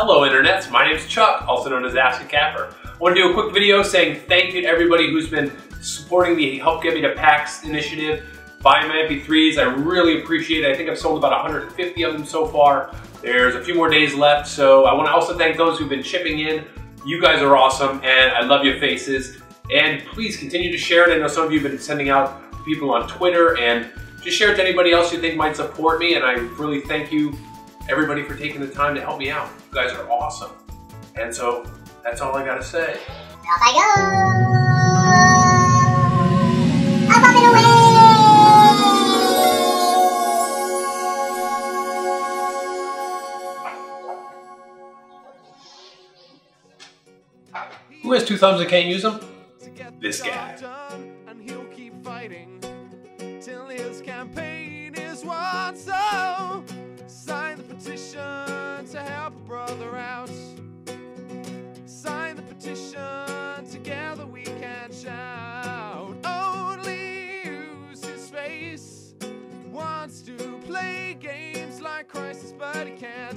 Hello internets, my name is Chuck, also known as Ask a Capper. I want to do a quick video saying thank you to everybody who's been supporting the Help Get Me to PAX initiative, buying my MP3s. I really appreciate it. I think I've sold about 150 of them so far. There's a few more days left, so I want to also thank those who've been chipping in. You guys are awesome, and I love your faces. And please continue to share it. I know some of you have been sending out people on Twitter, and just share it to anybody else you think might support me, and I really thank you everybody for taking the time to help me out. You guys are awesome. And so that's all I gotta say. Off I go! Up, up, and away! Who has two thumbs and can't use them? This guy. And he'll keep fighting till his campaign is won. So petition to help a brother out. Sign the petition, together we can shout. Only use his face. Wants to play games like Crysis, but he can't.